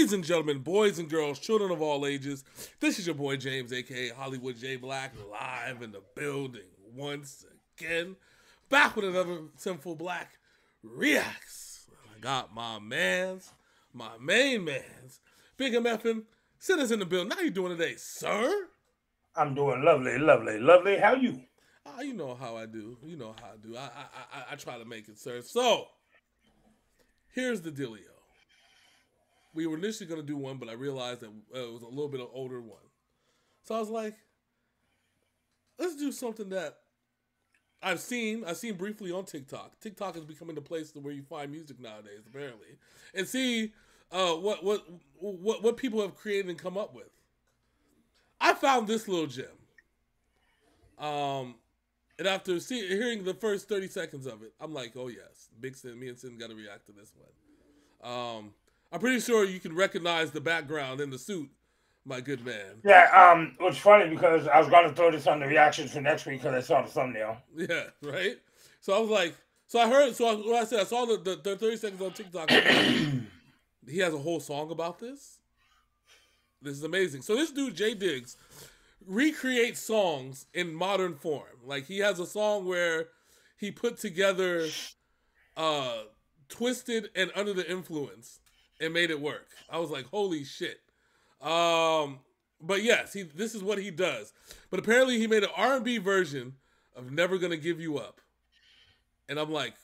Ladies and gentlemen, boys and girls, children of all ages, this is your boy James, aka Hollywood J Black, live in the building once again. Back with another Synful Blaq Reacts. I got my mans, my main mans, Big MFin, us in the building. How you doing today, sir? I'm doing lovely, lovely, lovely. How you? Oh, you know how I do. You know how I do. I I, I, I try to make it, sir. So, here's the dealio we were initially going to do one, but I realized that uh, it was a little bit of older one. So I was like, let's do something that I've seen. I've seen briefly on TikTok. TikTok is becoming the place where you find music nowadays, apparently, and see uh, what what what what people have created and come up with. I found this little gem. Um, and after see, hearing the first thirty seconds of it, I'm like, oh yes, Big Sin, me and Sin got to react to this one. Um, I'm pretty sure you can recognize the background in the suit, my good man. Yeah, um, it's funny because I was going to throw this on the reactions for next week because I saw the thumbnail. Yeah, right. So I was like, so I heard, so I, what I said, I saw the, the, the 30 seconds on TikTok. he has a whole song about this. This is amazing. So this dude Jay Diggs recreates songs in modern form. Like he has a song where he put together uh Twiztid and Under the Influence and made it work. I was like, holy shit. Um, but yes, he this is what he does. But apparently he made an R&B version of Never Gonna Give You Up. And I'm like,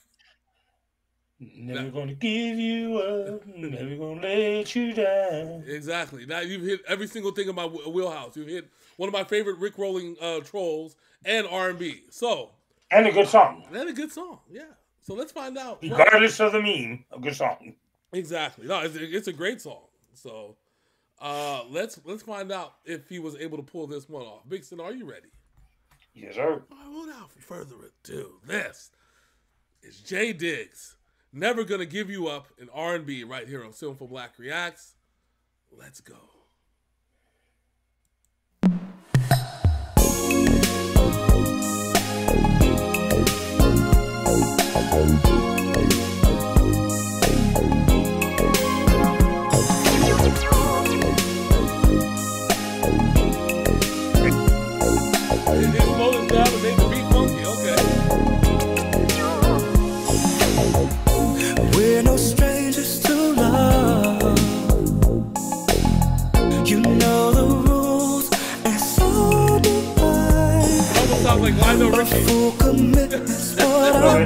Never gonna give you up, never gonna let you down. Exactly. Now you've hit every single thing in my wheelhouse. You've hit one of my favorite Rick Rolling uh, trolls and R and B. So and a good song. And a good song. Yeah. So let's find out. Regardless of the meme, a good song. Exactly. No, it's, it's a great song. So uh, let's let's find out if he was able to pull this one off. Bigson, are you ready? Yes, sir. Right, without further ado, this is Jay Diggs. Never gonna give you up in R and B right here on Synful Blaq Reacts. Let's go.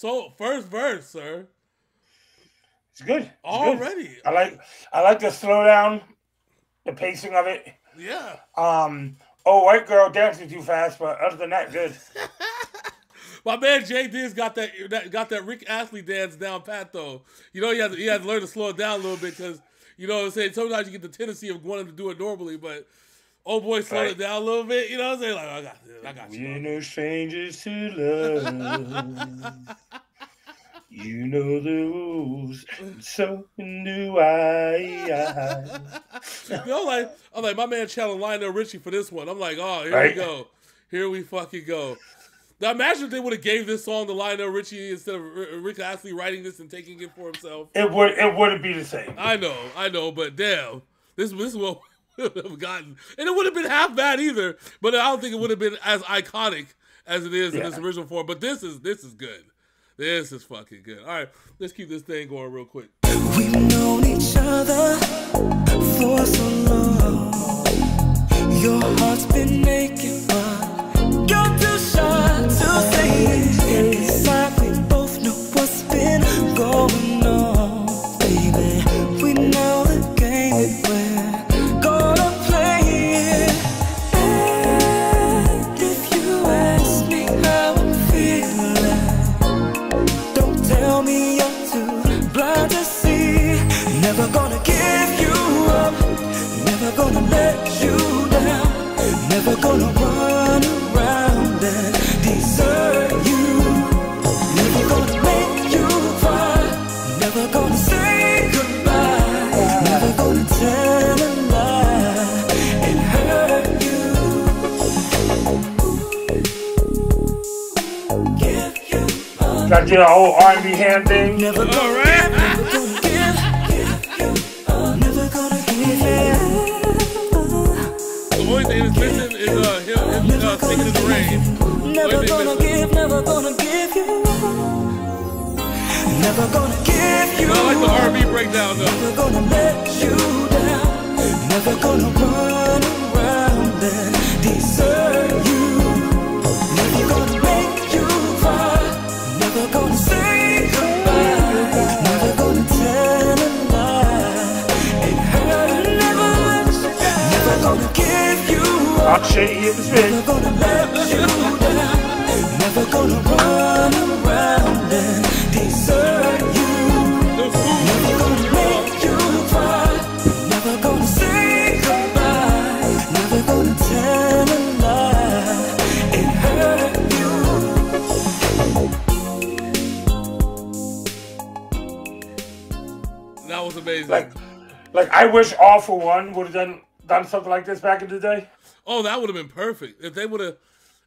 sir. It's good. It's Already. Good. I like I like the slow down, the pacing of it. Yeah. Um. Oh, white girl dancing too fast, but other than that, good. My man Jay Diggs got that, that got that Rick Astley dance down pat though. You know he has he has to learn to slow it down a little bit because you know what I'm saying sometimes you get the tendency of wanting to do it normally, but oh boy slowed right. it down a little bit. You know what I'm saying? Like oh, I got this, I got you. We're no strangers to love. You know the rules, so do I. you know, like I'm like my man challenged Lionel Richie for this one. I'm like, oh, here right? we go, here we fucking go. Now imagine if they would have gave this song to Lionel Richie instead of Rick Astley writing this and taking it for himself. It would it wouldn't be the same. I know, I know, but damn, this this is what we would have gotten, and it would have been half bad either. But I don't think it would have been as iconic as it is yeah. in this original form. But this is this is good. This is fucking good. All right, let's keep this thing going real quick. We've known each other for so long. Your heart's been aching, but you're too shy to say it. Gotta do the whole R&B hand thing. Never All gonna right. never gonna give, never gonna give The only thing that's missing is uh, him, him uh, singing in the rain. Never gonna give, never gonna give you. Never gonna give you. I like the R&B breakdown though. Never gonna let you down. Never gonna run around you up. Rock shady in the spin. Never gonna let you down. Never gonna run around and desert you. Never gonna make you cry. Never gonna say goodbye. Never gonna tell a lie. It hurt you. That was amazing. Like, like I wish All-4-One would have done done something like this back in the day. Oh, that would have been perfect if they would have.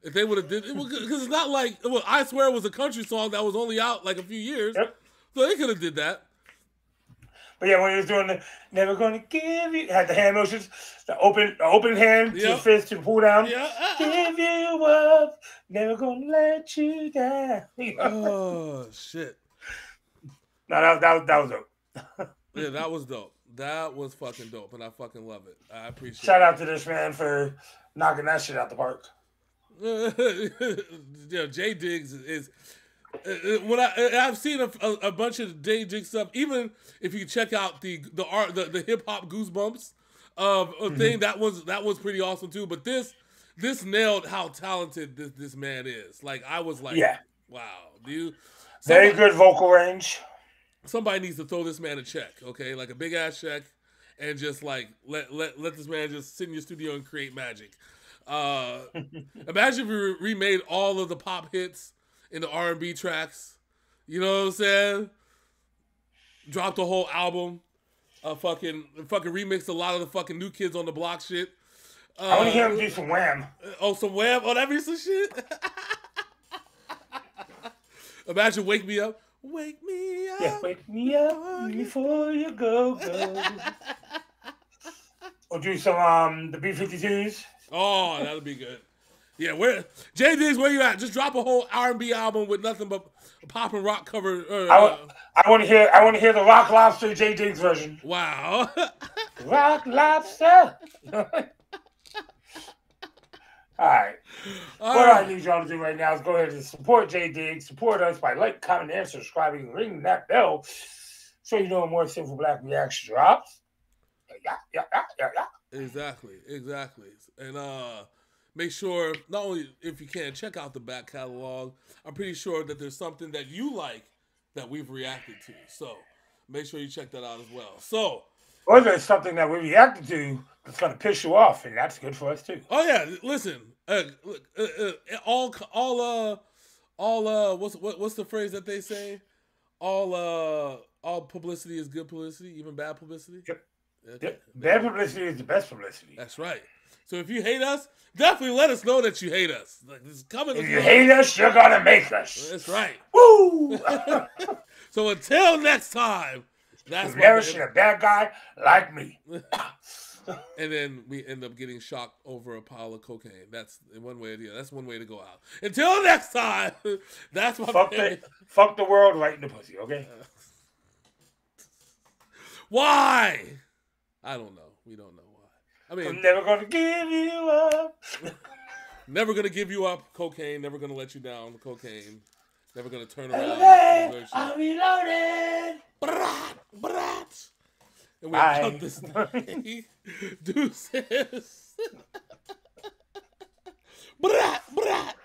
If they would have did it, because it's not like well, I swear it was a country song that was only out like a few years, Yep. so they could have did that. But yeah, when he was doing the never gonna give you had the hand motions, the open the open hand to the fist to pull down. Yeah. Give you up, never gonna let you down. Oh shit. no, that, that, that was dope. Yeah, that was dope. That was fucking dope, and I fucking love it. I appreciate. Shout out to this man for knocking that shit out the park. yeah, Jay Diggs is. uh, uh, When I I've seen a, a, a bunch of Jay Diggs stuff, even if you check out the the art the, the hip hop goosebumps of a thing that was that was pretty awesome too. But this this nailed how talented this this man is. Like I was like, Yeah. wow, dude. Very good vocal range. Somebody needs to throw this man a check, okay? Like a big ass check, and just like let let let this man just sit in your studio and create magic. Uh, imagine if we re- remade all of the pop hits in the R and B tracks. You know what I'm saying? Dropped the whole album. Uh, fucking fucking remixed a lot of the fucking new kids on the block shit. Uh, I want to hear him do some wham. Oh, some web. Oh, that be some shit. Imagine wake me up. Wake me up. Yeah, wake me up before you go go. or do some um the B 52s. Oh, that'll be good. Yeah, where Jay Diggs, where you at? Just drop a whole R and B album with nothing but pop and rock cover. Uh, I want I want to hear I want to hear the Rock Lobster Jay Diggs version. wow. Rock Lobster. All right. All What I need y'all to do right now is go ahead and support Jay Diggs. Support us by like, comment, and subscribing, and ringing that bell so you know when more Synful Blaq Reaction drops. Yeah, yeah, yeah, yeah, yeah. Exactly, exactly. And uh make sure not only if you can check out the back catalog, I'm pretty sure that there's something that you like that we've reacted to. So make sure you check that out as well. So Or there's something that we reacted to that's going to piss you off, and that's good for us too. Oh yeah, listen. Uh, look, uh, uh, all all uh all uh what's what, what's the phrase that they say? All uh all publicity is good publicity, even bad publicity. Yep. Okay. Yep. Bad publicity is the best publicity. That's right. So if you hate us, definitely let us know that you hate us. Like this is coming. If you hate us, you're going to make us. That's right. Woo! So until next time, that's You've never my seen a bad guy like me. and then we end up getting shocked over a pile of cocaine. That's one way. Yeah, that's one way to go out. Until next time, that's my Fuck the, fuck the world right in the pussy, okay? Why? I don't know. We don't know why. I mean, I'm never going to give you up. never gonna give you up cocaine. Never gonna let you down cocaine. Never gonna turn around. Okay, desert you. I'm reloaded. Brat, brat. And we Bye. cut this day. Deuces. brat, brat.